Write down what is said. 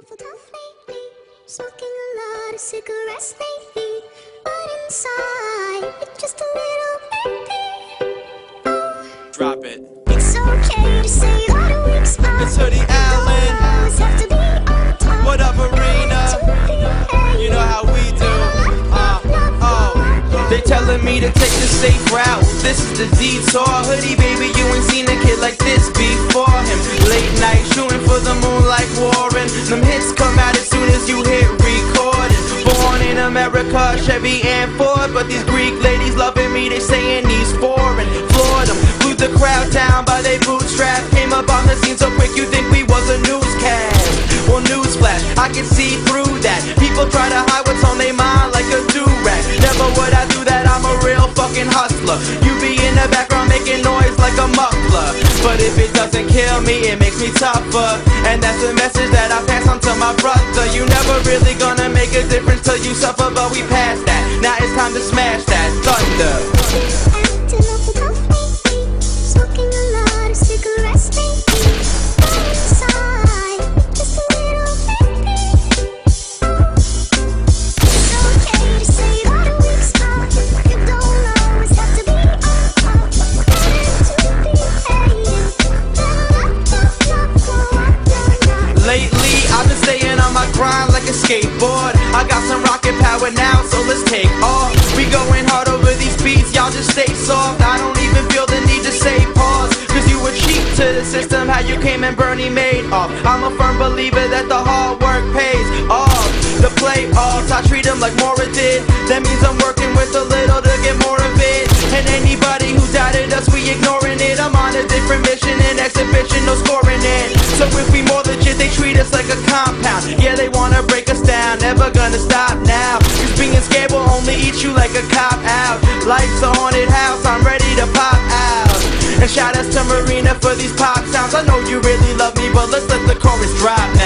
awful tough lately. Smoking a lot of cigarettes lately. But inside, it's just a little empty. Drop it. It's okay to say all the weak spots. It's Hoodie Allen. have to be on top. What up, Arena? You know how we do. Uh, oh. They telling me to take the safe route. This is the detour. Hoodie, baby, you ain't seen a kid like this before him. Late night shooting for the moon like Warren. Them Chevy and Ford. But these Greek ladies loving me, they saying he's foreign. Floored them, blew the crowd down by they bootstrap. Came up on the scene so quick you think we was a newscast. Well, newsflash, I can see through that. People try to hide what's on their mind like a do-rag. Never would I do that, I'm a real fucking hustler. You be in the background making noise like a muffler. But if it doesn't kill me, it makes me tougher. And that's the message that I pass on to my brother. You never really gonna make a difference till you suffer, but we passed that. Now it's time to smash that thunder. Grind like a skateboard. I got some rocket power now, so let's take off. We going hard over these beats, y'all just stay soft. I don't even feel the need to say pause. Cause you were cheap to the system, how you came and Bernie Madoff. I'm a firm believer that the hard work pays off. The playoffs, I treat them like Mora did. That means I'm working with a little to get more of it. And anybody who doubted us, we ignoring us like a compound. Yeah, they wanna break us down, never gonna stop now. Cause being scared will only eat you like a cop out. Life's a haunted house, I'm ready to pop out. And shout outs to Marina for these pop sounds. I know you really love me, but let's let the chorus drop.